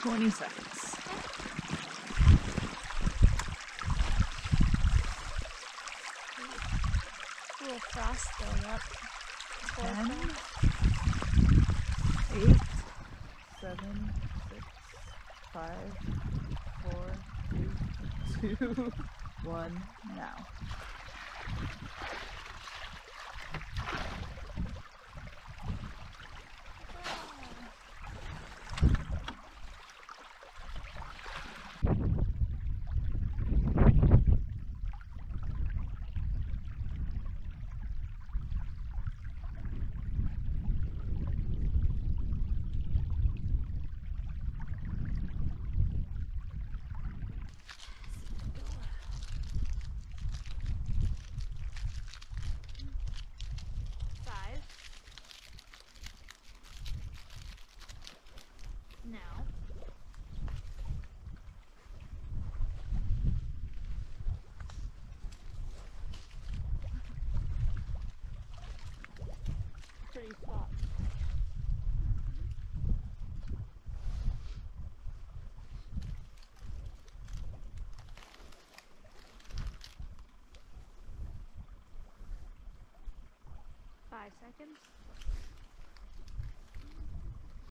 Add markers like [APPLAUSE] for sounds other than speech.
20 seconds. A little frost going up. Ten, eight, seven, six, five, four, three, [LAUGHS] two, one, now. Five. Now. [LAUGHS] Pretty spot. Five seconds.